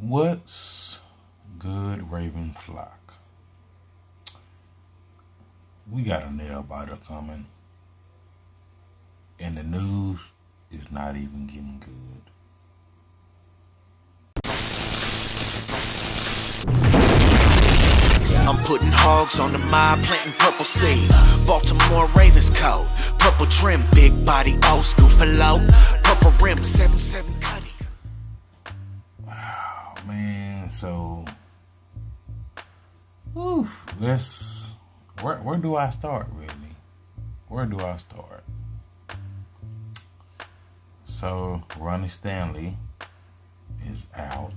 What's good, Raven flock? We got a nail biter coming, and the news is not even getting good. I'm putting hogs on the mob, planting purple seeds. Baltimore Ravens code, purple trim, big body, old school for low. Purple rim, 7-7 cutty. Wow, man. So, whew, let's. Where where do I start, really? Where do I start? So, Ronnie Stanley is out.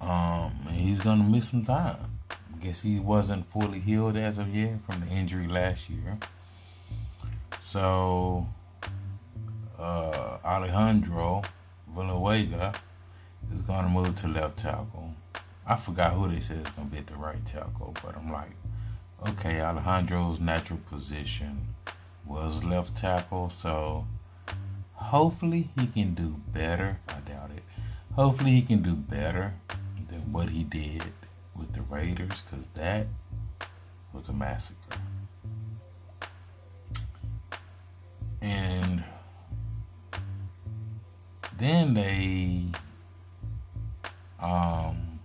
Um, he's gonna miss some time. I guess he wasn't fully healed as of yet from the injury last year. So, uh, Alejandro Villanueva is going to move to left tackle. I forgot who they said is going to be at the right tackle, but I'm like, okay, Alejandro's natural position was left tackle, so hopefully he can do better. I doubt it. Hopefully he can do better than what he did with the Raiders, because that was a massacre. And then they um,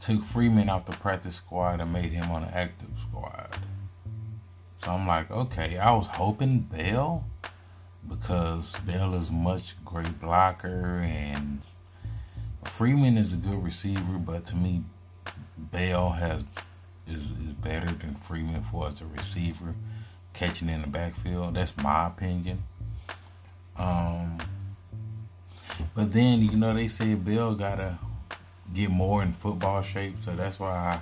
took Freeman off the practice squad and made him on the active squad. So I'm like, okay, I was hoping Bell because Bell is much great blocker and Freeman is a good receiver, but to me, Bell has is is better than Freeman for as a receiver catching in the backfield. That's my opinion. Um, but then you know they say Bell gotta get more in football shape, so that's why I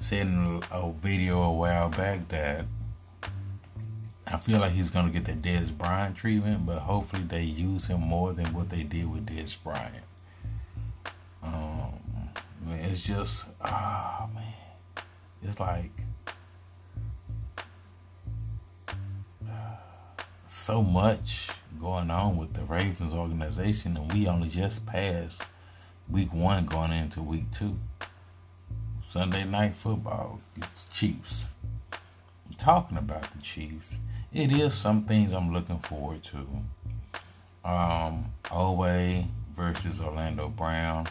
said in a, video a while back that I feel like he's gonna get the Dez Bryant treatment, but hopefully they use him more than what they did with Dez Bryant. Um, man, it's just ah oh, man, it's like so much going on with the Ravens organization, and we only just passed week one going into week two. Sunday night football, it's Chiefs. I'm talking about the Chiefs. It is some things I'm looking forward to. Um, Oweh versus Orlando Brown.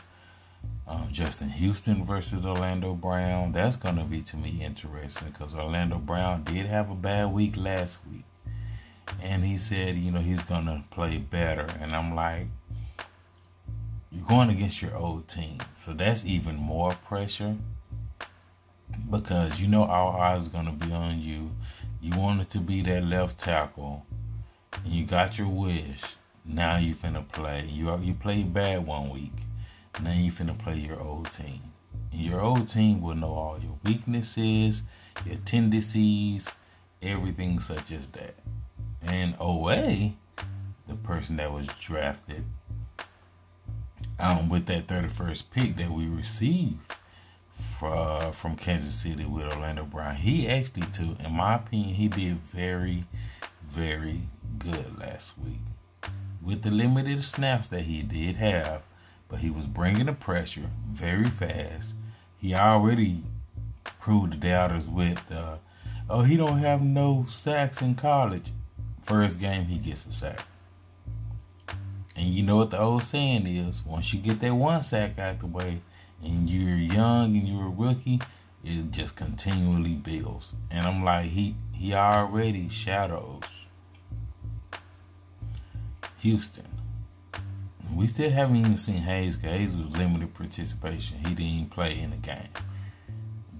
Um, Justin Houston versus Orlando Brown. That's going to be to me interesting because Orlando Brown did have a bad week last week and he said, you know, he's gonna play better. And I'm like, you're going against your old team, so that's even more pressure because you know our eyes gonna be on you. You wanted to be that left tackle, and you got your wish. Now you finna play. You are, you played bad one week. Now you finna play your old team. And your old team will know all your weaknesses, your tendencies, everything such as that. And Oweh, the person that was drafted um, with that 31st pick that we received from, from Kansas City with Orlando Brown, he actually, too, in my opinion, he did very, very good last week. With the limited snaps that he did have, but he was bringing the pressure very fast. He already proved the doubters with, uh, oh, he don't have no sacks in college. First game, he gets a sack. And you know what the old saying is: once you get that one sack out the way, and you're young and you're a rookie, it just continually builds. And I'm like, he he already shadows Houston. We still haven't even seen Hayes. because Hayes was limited participation. He didn't play in the game.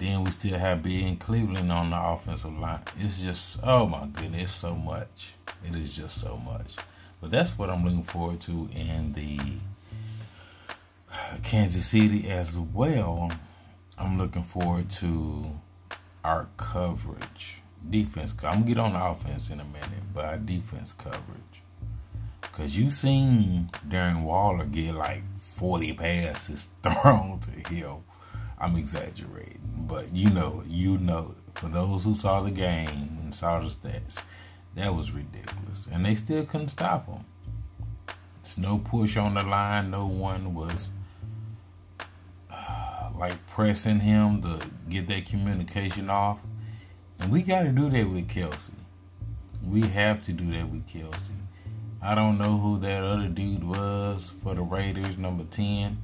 Then we still have Ben Cleveland on the offensive line. It's just, oh my goodness, so much. It is just so much. But that's what I'm looking forward to in the Kansas City as well. I'm looking forward to our coverage. Defense. I'm gonna get on the offense in a minute, but our defense coverage. Cause you seen Darren Waller get like 40 passes thrown to him I'm exaggerating, but you know, you know, for those who saw the game and saw the stats, that was ridiculous, and they still couldn't stop him. It's no push on the line. No one was uh, like pressing him to get that communication off. And we got to do that with Kelce. We have to do that with Kelce. I don't know who that other dude was for the Raiders, number 10.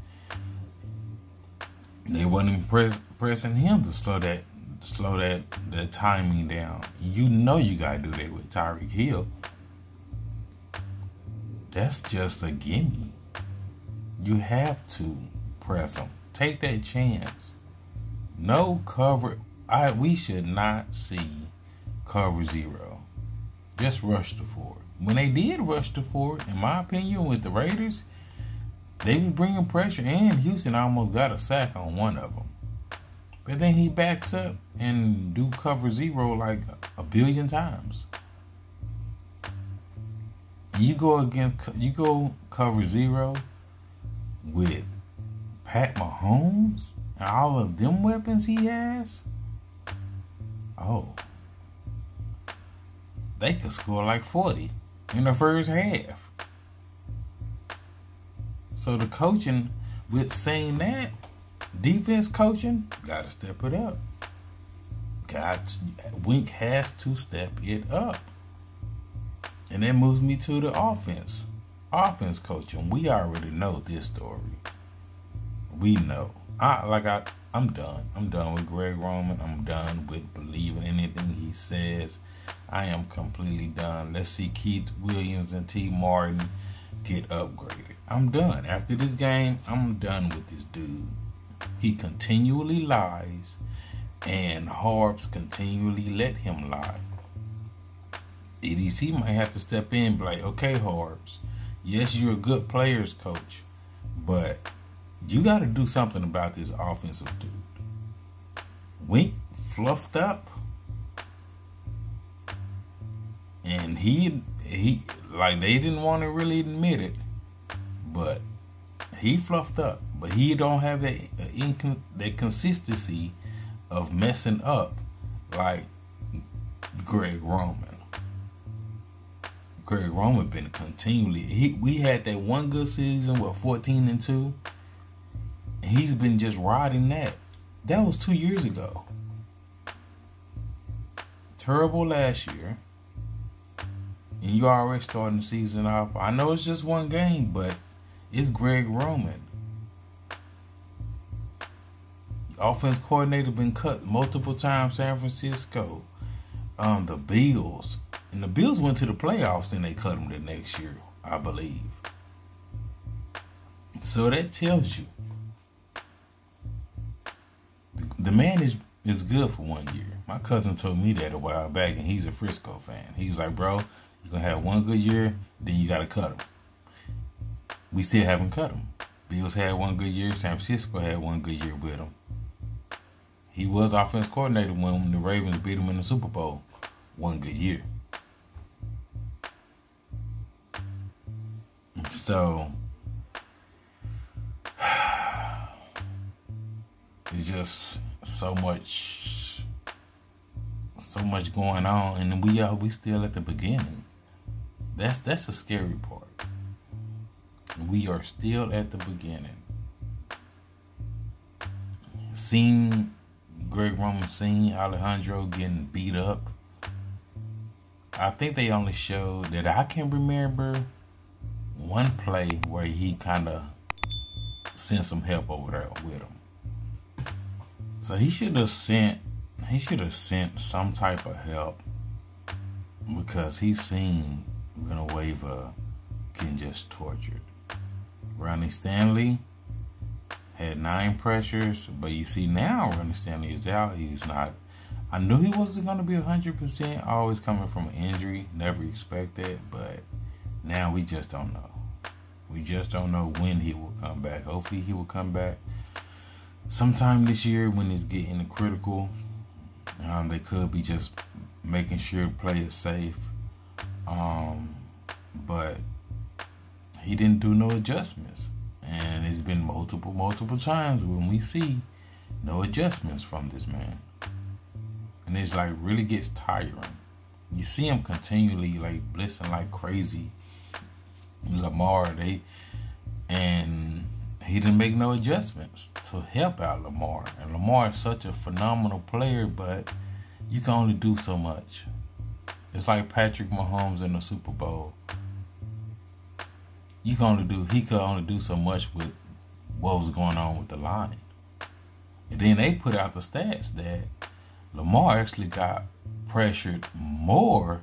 They wasn't press, pressing him to slow that slow that that timing down. You know you gotta do that with Tyreek Hill. That's just a gimme. You have to press him. Take that chance. No cover. I we should not see cover zero. Just rush the four. When they did rush the four, in my opinion, with the Raiders, they was bringing pressure, and Houston almost got a sack on one of them. But then he backs up and do cover zero like a billion times. You go against you go cover zero with Pat Mahomes and all of them weapons he has. Oh, they could score like forty in the first half. So the coaching with saying that defense coaching got to step it up. Got Wink has to step it up, and that moves me to the offense. Offense coaching. We already know this story. We know. I like I. I'm done. I'm done with Greg Roman. I'm done with believing anything he says. I am completely done. Let's see Keith Williams and Tee Martin get upgraded. I'm done. After this game, I'm done with this dude. He continually lies, and Harbs continually let him lie. EDC might have to step in and be like, okay, Harbs, yes, you're a good players coach, but you got to do something about this offensive dude. Wink fluffed up, and he he like they didn't want to really admit it, but he fluffed up, but he don't have that uh, that consistency of messing up like Greg Roman. Greg Roman been continually. He we had that one good season with fourteen and two, and he's been just riding that. That was two years ago. Terrible last year, and you already starting the season off. I know it's just one game, but it's Greg Roman. Offense coordinator been cut multiple times. San Francisco, um, the Bills, and the Bills went to the playoffs and they cut him the next year, I believe. So that tells you the, man is is good for one year. My cousin told me that a while back, and he's a Frisco fan. He's like, bro, you're gonna have one good year, then you gotta cut him we still haven't cut him. Bills had one good year. San Francisco had one good year with him. He was offense coordinator when the Ravens beat him in the Super Bowl. One good year. So it's just so much so much going on and we are we still at the beginning. That's that's a scary part. We are still at the beginning. Seeing Greg Roman, seeing Alejandro getting beat up. I think they only showed that I can remember one play where he kind of sent some help over there with him. So he should have sent he should have sent some type of help because he's seen Villanueva getting just tortured. Ronnie Stanley had nine pressures, but you see now Ronnie Stanley is out. He's not. I knew he wasn't going to be 100%, always coming from an injury. Never expected, but now we just don't know. We just don't know when he will come back. Hopefully, he will come back sometime this year when it's getting critical. Um, they could be just making sure the play is safe. Um, but he didn't do no adjustments. And it's been multiple, multiple times when we see no adjustments from this man. And it's like really gets tiring. You see him continually like blitzing like crazy. Lamar, they and he didn't make no adjustments to help out Lamar. And Lamar is such a phenomenal player, but you can only do so much. It's like Patrick Mahomes in the Super Bowl. You can only do he could only do so much with what was going on with the line. And then they put out the stats that Lamar actually got pressured more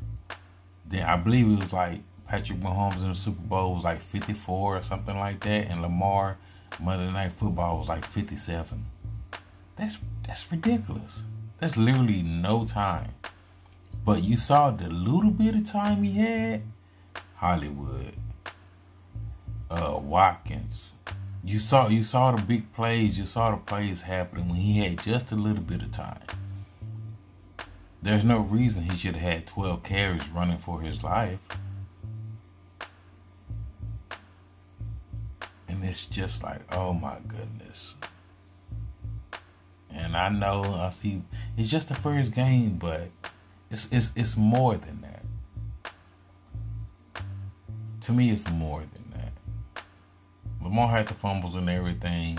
than I believe it was like Patrick Mahomes in the Super Bowl was like 54 or something like that, and Lamar Monday Night Football was like 57. That's that's ridiculous. That's literally no time. But you saw the little bit of time he had. Hollywood, uh, Watkins. You saw you saw the big plays. You saw the plays happening when he had just a little bit of time. There's no reason he should have had 12 carries running for his life. And it's just like, oh my goodness. And I know I see it's just the first game, but it's it's it's more than that. To me, it's more than. Lamar had the fumbles and everything.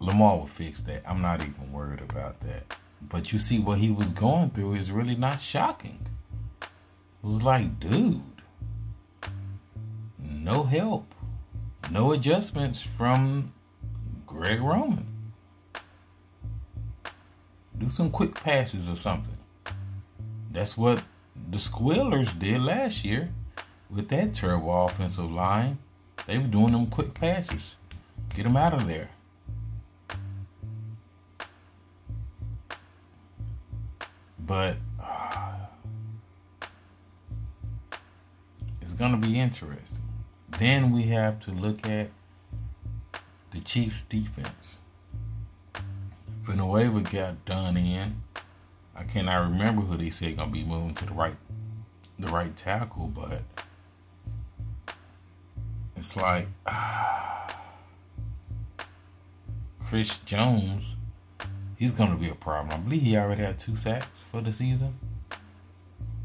Lamar will fix that. I'm not even worried about that. But you see what he was going through is really not shocking. It was like, dude, no help, no adjustments from Greg Roman. Do some quick passes or something. That's what the Steelers did last year with that terrible offensive line. They were doing them quick passes. Get them out of there. But uh, it's going to be interesting. Then we have to look at the Chiefs' defense. Villanueva got done in. I cannot remember who they said gonna be moving to the right, the right tackle, but it's like Chris Jones he's going to be a problem. I believe he already had two sacks for the season.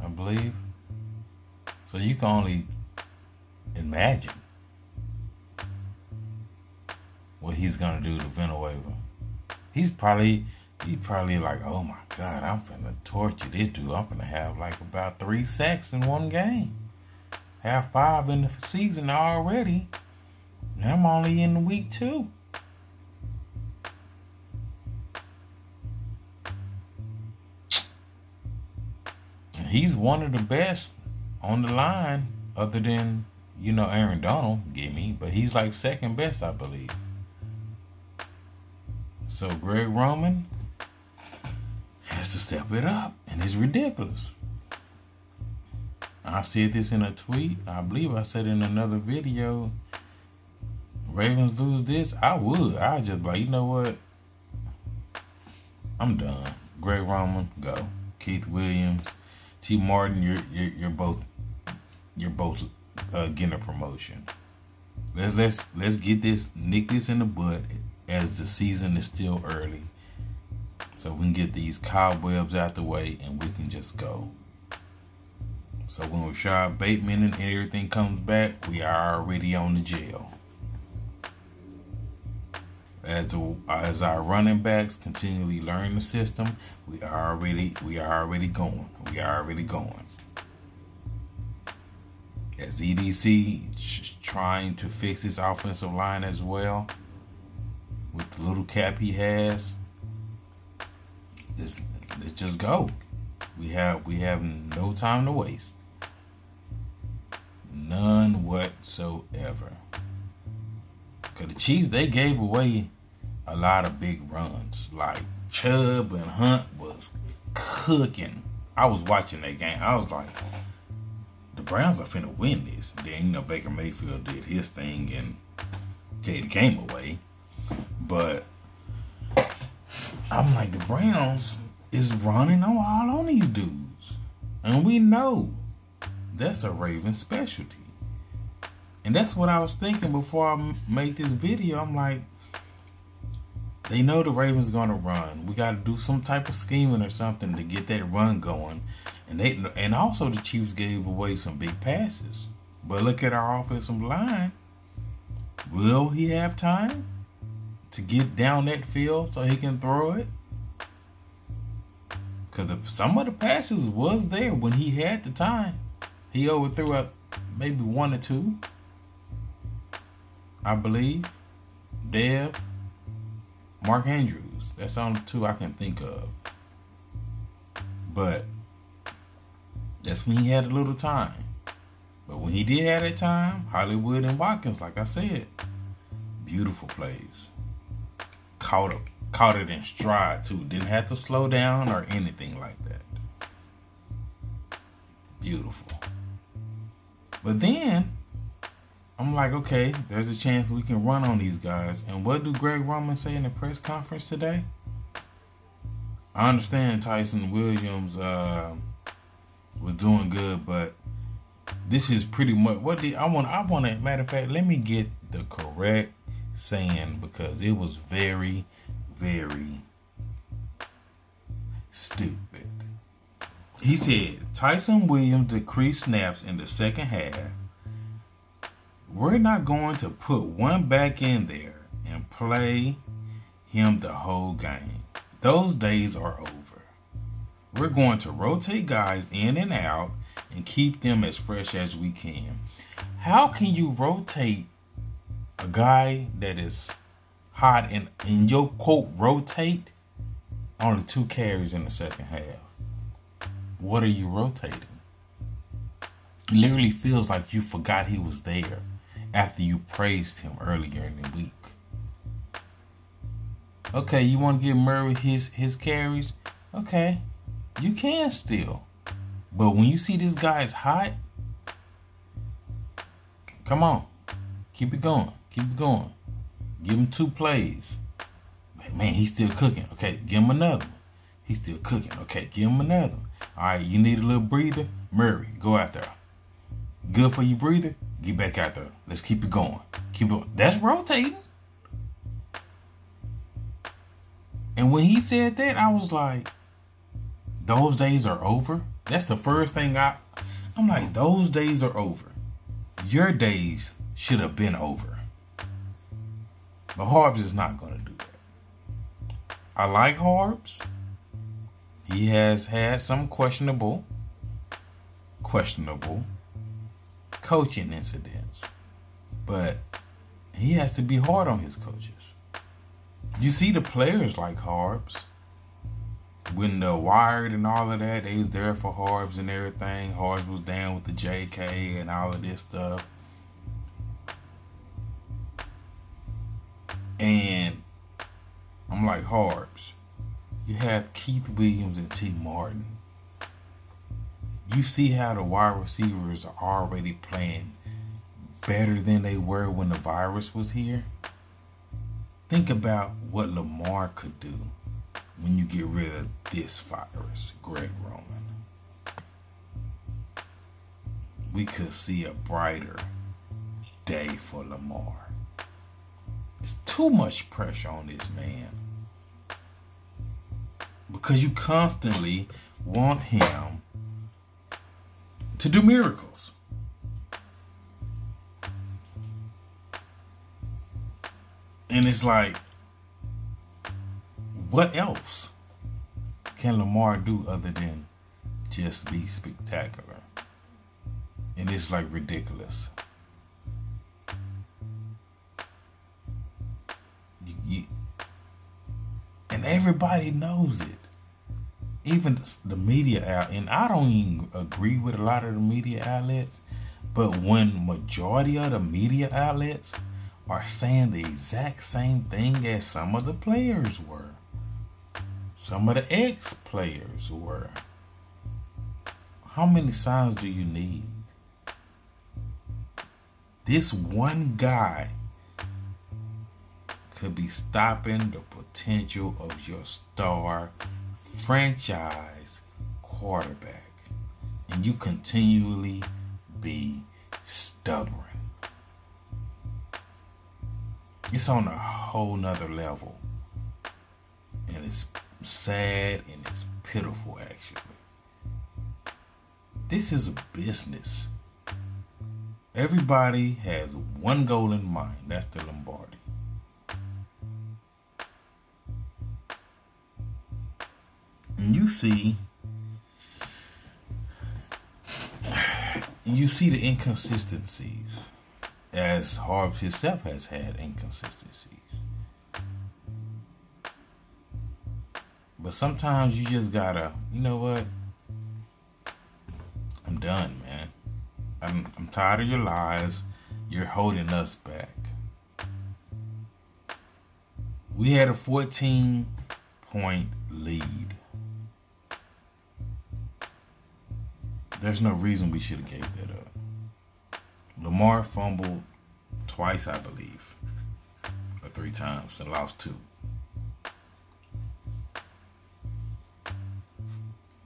I believe. So you can only imagine what he's going to do to Villanueva. He's probably he probably like, oh my god, I'm finna torture this dude. I'm finna have like about three sacks in one game. Have five in the season already. And I'm only in week two. he's one of the best on the line, other than you know Aaron Donald, give me, but he's like second best, I believe. So Greg Roman has to step it up, and it's ridiculous. I said this in a tweet. I believe I said in another video. Ravens lose this, I would. I just like, you know what? I'm done. Greg Roman, go. Keith Williams, Tee Martin, you're you're, you're both you're both uh, getting a promotion. Let's let's let's get this nick this in the butt as the season is still early, so we can get these cobwebs out the way and we can just go. So when Rashod Bateman and everything comes back, we are already on the jail. As as our running backs continually learn the system, we are already we are already going. We are already going. As EDC trying to fix his offensive line as well, with the little cap he has, let's, let's just go. We have we have no time to waste. None whatsoever. Cause the Chiefs they gave away a lot of big runs. Like Chubb and Hunt was cooking. I was watching that game. I was like, the Browns are finna win this. Then you know Baker Mayfield did his thing and gave the game away. But I'm like, the Browns is running all on these dudes. And we know that's a Raven specialty. And that's what I was thinking before I made this video. I'm like, they know the Ravens gonna run. We got to do some type of scheming or something to get that run going. And they and also the Chiefs gave away some big passes. But look at our offensive line. Will he have time to get down that field so he can throw it? Because some of the passes was there when he had the time. He overthrew up maybe one or two. I believe. Deb, Mark Andrews. That's the only two I can think of. But that's when he had a little time. But when he did have that time, Hollywood and Watkins, like I said, beautiful plays. Caught it, caught it in stride too. Didn't have to slow down or anything like that. Beautiful. But then I'm like, okay, there's a chance we can run on these guys. And what do Greg Roman say in the press conference today? I understand Ty'Son Williams uh, was doing good, but this is pretty much what the I want. I want to matter of fact, let me get the correct saying because it was very, very stupid. He said Ty'Son Williams decreased snaps in the second half. We're not going to put one back in there and play him the whole game. Those days are over. We're going to rotate guys in and out and keep them as fresh as we can. How can you rotate a guy that is hot and in your quote rotate only two carries in the second half? What are you rotating? It literally feels like you forgot he was there after you praised him earlier in the week. Okay, you want to give Murray his his carries? Okay, you can still. But when you see this guy's hot, come on, keep it going, keep it going. Give him two plays. Man, he's still cooking. Okay, give him another one. He's still cooking. Okay, give him another one. All right, you need a little breather. Murray, go out there. Good for you, breather. Get back out there. Let's keep it going. Keep it. That's rotating. And when he said that, I was like, those days are over. That's the first thing I I'm like, those days are over. Your days should have been over. But Harbs is not gonna do that. I like Harbs. He has had some questionable, questionable coaching incidents. But he has to be hard on his coaches. You see the players like Harbs when the wired and all of that, they was there for Harbs and everything. Harbs was down with the JK and all of this stuff. And I'm like, Harbs, you have Keith Williams and Tee Martin. You see how the wide receivers are already playing better than they were when the virus was here? Think about what Lamar could do when you get rid of this virus, Greg Roman. We could see a brighter day for Lamar. It's too much pressure on this man. Because you constantly want him to do miracles. And it's like, what else can Lamar do other than just be spectacular? And it's like ridiculous. And everybody knows it. Even the media out, and I don't even agree with a lot of the media outlets, but when majority of the media outlets are saying the exact same thing as some of the players were some of the ex players were. How many signs do you need? This one guy could be stopping the potential of your star franchise quarterback, and you continually be stubborn. It's on a whole nother level, and it's sad and it's pitiful actually. This is a business. everybody has one goal in mind. That's the Lombardi. And you see you see the inconsistencies as Harbs himself has had inconsistencies. But sometimes you just gotta, you know what? I'm done, man. I'm I'm tired of your lies. You're holding us back. We had a 14 point lead. There's no reason we should have gave that up. Lamar fumbled twice, I believe, or three times, and lost two.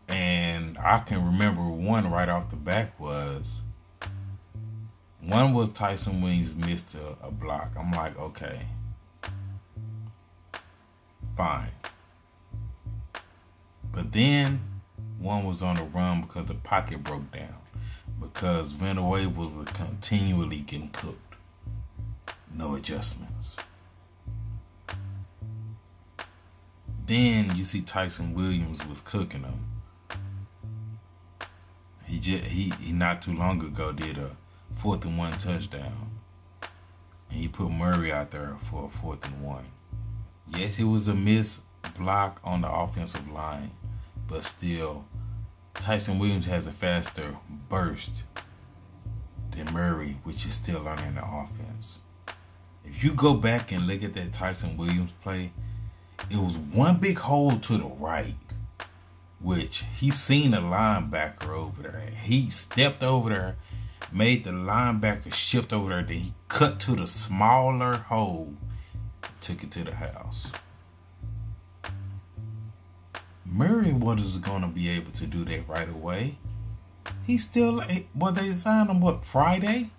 And I can remember one right off the back was one was Ty'Son Williams missed a, a block. I'm like, okay, fine. But then one was on the run because the pocket broke down. Because Villanueva was continually getting cooked. No adjustments. Then you see Ty'Son Williams was cooking them. He just he, he not too long ago did a fourth and one touchdown. And he put Murray out there for a fourth and one. Yes, it was a miss block on the offensive line, but still, Ty'Son Williams has a faster burst than Murray, which is still learning the offense. If you go back and look at that Ty'Son Williams play, it was one big hole to the right, which he seen a linebacker over there. He stepped over there, made the linebacker shift over there, then he cut to the smaller hole, took it to the house. Murray was going to be able to do that right away. He still, eh, well, they signed him, what, Friday?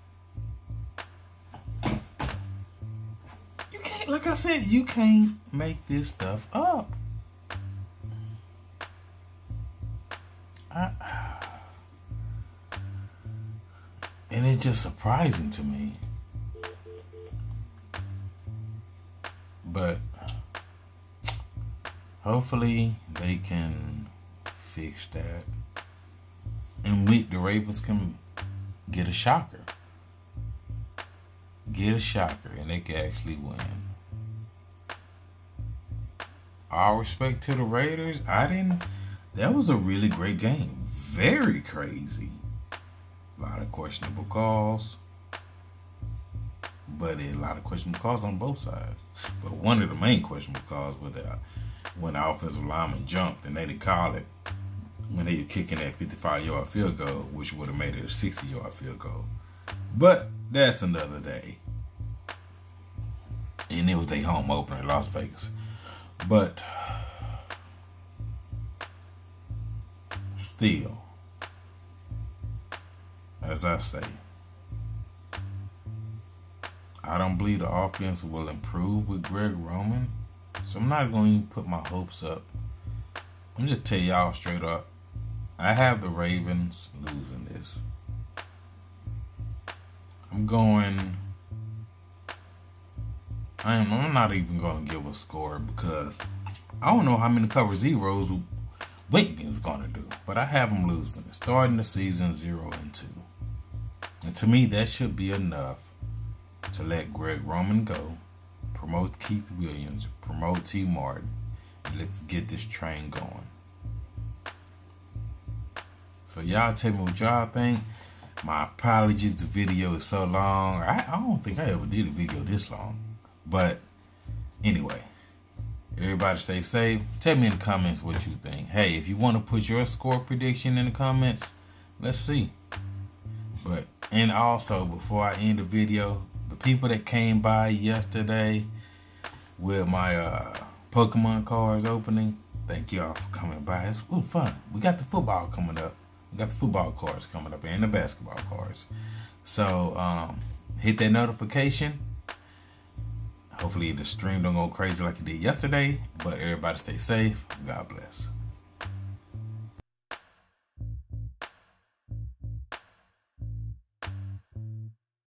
You can't, like I said, you can't make this stuff up. I, and it's just surprising to me. But hopefully they can fix that. And we, the Ravens, can get a shocker. Get a shocker, and they can actually win. All respect to the Raiders. I didn't. That was a really great game. Very crazy. A lot of questionable calls. But a lot of questionable calls on both sides. But one of the main questionable calls was that when the offensive lineman jumped and they didn't call it when they were kicking that 55 yard field goal, which would have made it a 60 yard field goal. But that's another day. And it was their home opener in Las Vegas. But still, as I say, I don't believe the offense will improve with Greg Roman. I'm not going to put my hopes up. I'm just tell y'all straight up. I have the Ravens losing this. I'm going. I am. I'm not even going to give a score because I don't know how many cover zeros Winkins going to do. But I have them losing. Starting the season zero and two. And to me, that should be enough to let Greg Roman go promote Keith Williams, promote Tee Martin, let's get this train going. So y'all tell me what y'all think. My apologies, the video is so long. I, I don't think I ever did a video this long. But anyway, everybody stay safe. Tell me in the comments what you think. Hey, if you want to put your score prediction in the comments, let's see. But and also before I end the video, the people that came by yesterday with my uh, Pokemon cards opening. Thank y'all for coming by. It's ooh, fun. We got the football coming up. We got the football cards coming up and the basketball cards. So um, hit that notification. Hopefully the stream don't go crazy like it did yesterday. But everybody stay safe. God bless.